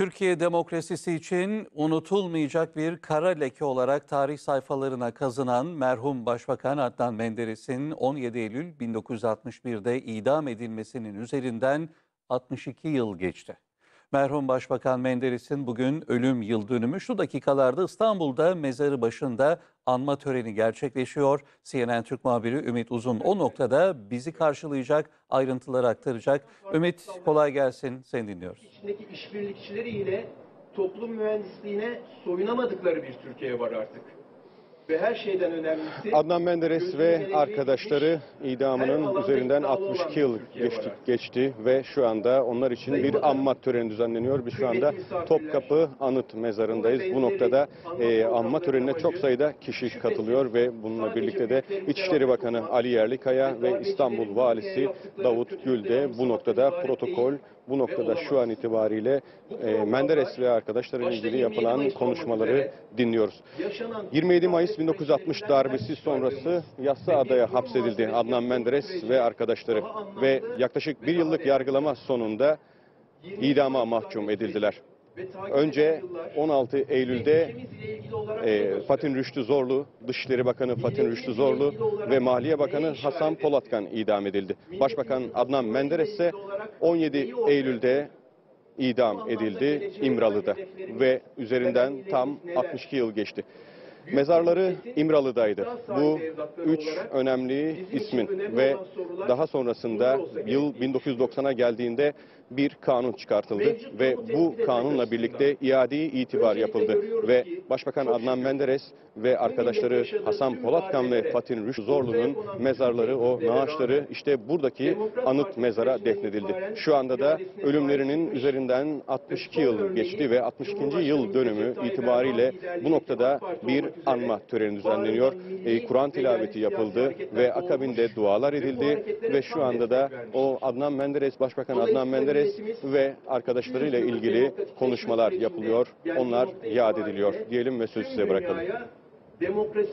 Türkiye demokrasisi için unutulmayacak bir kara leke olarak tarih sayfalarına kazınan merhum Başbakan Adnan Menderes'in 17 Eylül 1961'de idam edilmesinin üzerinden 62 yıl geçti. Merhum Başbakan Menderes'in bugün ölüm yıl dönümü şu dakikalarda İstanbul'da mezarı başında anma töreni gerçekleşiyor. CNN Türk muhabiri Ümit Uzun o noktada bizi karşılayacak, ayrıntıları aktaracak. Ümit kolay gelsin, seni dinliyoruz. içindeki işbirlikçileriyle toplum mühendisliğine soyunamadıkları bir Türkiye var artık. Ve her şeyden önemlisi Adnan Menderes ve arkadaşları idamının üzerinden iddialı olan 62 bir yıl geçti, geçti ve şu anda onlar için bir anma töreni düzenleniyor. Biz şu anda Topkapı Anıt Mezarı'ndayız. Bu noktada e, anma törenine çok sayıda kişi katılıyor ve bununla birlikte de İçişleri Bakanı Ali Yerlikaya ve İstanbul Valisi Davut Gül de bu noktada protokol, bu noktada şu an itibariyle e, Menderes ve arkadaşlarıyla ilgili yapılan konuşmaları dinliyoruz. yaşanan 27 Mayıs 1960 darbesi sonrası Yassıada'ya hapsedildi Adnan Menderes ve arkadaşları ve yaklaşık bir yıllık yargılama sonunda idama mahkum edildiler. Önce eden yıllar 16 Eylül'de e, ne Fatih Rüştü Zorlu, Dışişleri Bakanı Fatih Rüştü Zorlu ve Maliye Bakanı Hasan Polatkan idam edildi. Başbakan Adnan Menderes ise 17 Eylül'de idam edildi İmralı'da ve üzerinden tam 62 yıl geçti. Mezarları İmralı'daydı. Bu üç önemli ismin ve daha sonrasında yıl 1990'a geldiğinde bir kanun çıkartıldı ve bu kanunla birlikte iade itibar yapıldı ve Başbakan Adnan Menderes ve arkadaşları Hasan Polatkan ve Fatih Rüştü Zorlu'nun mezarları, o naaşları işte buradaki anıt mezara defnedildi. Şu anda da ölümlerinin üzerinden 62 yıl geçti ve 62. yıl dönümü itibariyle bu noktada bir anma töreni düzenleniyor. E, Kur'an tilaveti yapıldı ve akabinde dualar edildi ve şu anda da o Adnan Menderes, Başbakan Adnan Menderes ve arkadaşlarıyla ilgili konuşmalar yapılıyor. Onlar yad ediliyor diyelim ve sözü size bırakalım. Demokrasi